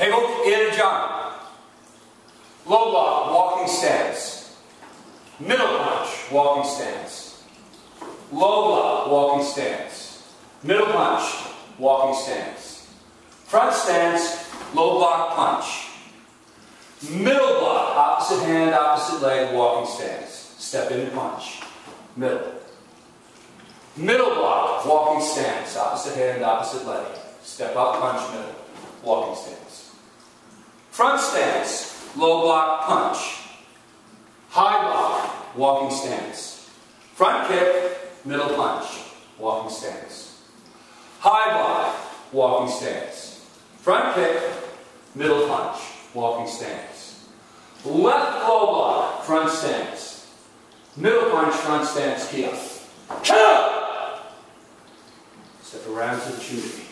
Taegeuk Il Jang. Low block, walking stance. Middle punch, walking stance. Low block, walking stance. Middle punch, walking stance. Front stance, low block punch. Middle block, opposite hand, opposite leg, walking stance. Step in punch. Middle. Middle block, walking stance, opposite hand, opposite leg. Step up, punch, middle. Front stance, low block, punch. High block, walking stance. Front kick, middle punch, walking stance. High block, walking stance. Front kick, middle punch, walking stance. Left low block, front stance. Middle punch, front stance, up. Step around to the shooting.